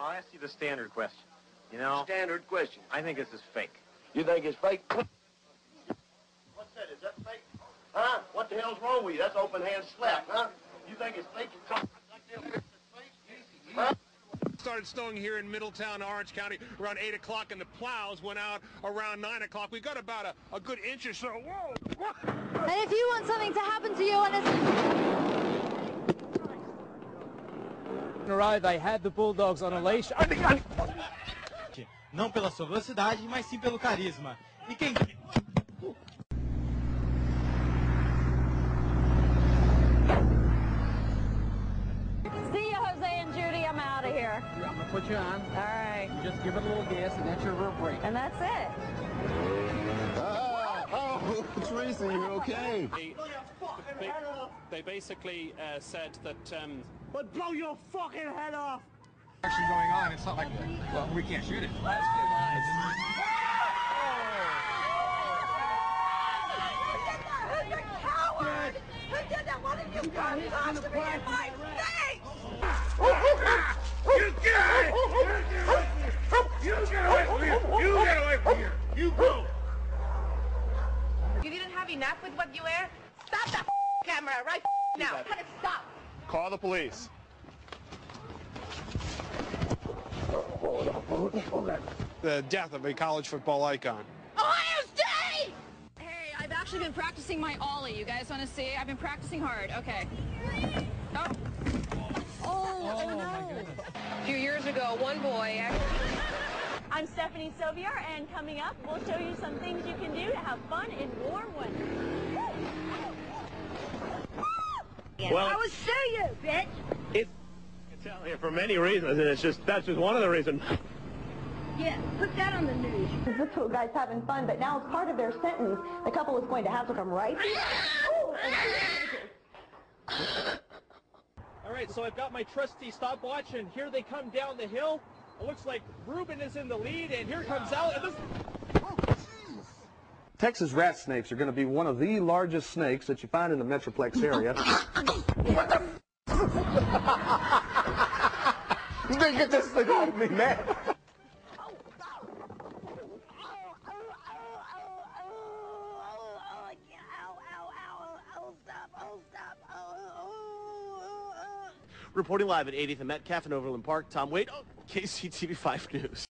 I'll ask you the standard question. You know, Standard question. I think this is fake. You think it's fake? What's that? Is that fake? Huh? What the hell's wrong with you? That's open hand slap, huh? You think it's fake? You come like that with it's fake? Huh? started snowing here in Middletown, Orange County around 8 o'clock, and the plows went out around 9 o'clock. We got about a, a good inch or so. Whoa! Whoa. And if you want something to happen to you on a... In a row, they had the Bulldogs on a leash. Oh, Não pela sua velocidade, mas sim pelo carisma. E quem See you, Jose and Judy. I'm out of here. I'm going to put you on. All right. You just give it a little gas, and that's your real break. And that's it. Oh, Teresa, you're okay? They, they, they basically uh, said that um, But blow your fucking head off! actually going on? It's not like, well, we can't shoot it. Who's a coward? Who did that? One of you guys to me in my face! You get away! You get away from here! You get away from here! You go! You didn't have enough with what you wear? Stop that camera right now. Gotta stop. Call the police. The death of a college football icon. Ohio State! Hey, I've actually been practicing my ollie. You guys want to see? I've been practicing hard. Okay. Oh. Oh, oh, no. A few years ago, one boy actually... I'm Stephanie Soviar, and coming up, we'll show you some things you can do to have fun in warm weather. Well, I will show you, bitch! it, Italian for many reasons, and it's just that's just one of the reasons. Yeah, put that on the news. The two guys having fun, but now as part of their sentence, the couple is going to have to come right. All right, so I've got my trusty stopwatch, and here they come down the hill. It looks like Ruben is in the lead, and here comes Al. And this... Texas rat snakes are going to be one of the largest snakes that you find in the Metroplex area. you didn't get this thing off me, man. Reporting live at 80th and Metcalf in Overland Park, Tom Wade, oh, KCTV5 News.